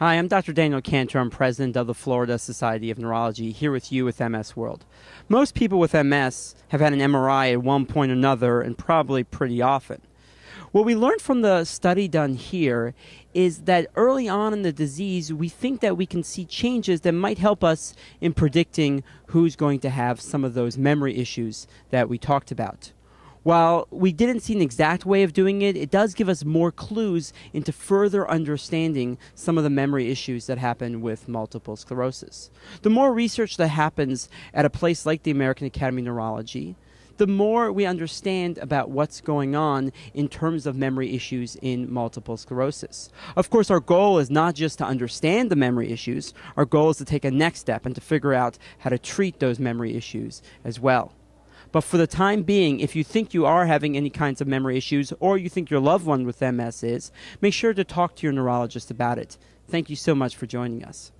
Hi, I'm Dr. Daniel Kantor. I'm president of the Florida Society of Neurology, here with you with MS World. Most people with MS have had an MRI at one point or another, and probably pretty often. What we learned from the study done here is that early on in the disease, we think that we can see changes that might help us in predicting who's going to have some of those memory issues that we talked about. While we didn't see an exact way of doing it, it does give us more clues into further understanding some of the memory issues that happen with multiple sclerosis. The more research that happens at a place like the American Academy of Neurology, the more we understand about what's going on in terms of memory issues in multiple sclerosis. Of course, our goal is not just to understand the memory issues, our goal is to take a next step and to figure out how to treat those memory issues as well. But for the time being, if you think you are having any kinds of memory issues or you think your loved one with MS is, make sure to talk to your neurologist about it. Thank you so much for joining us.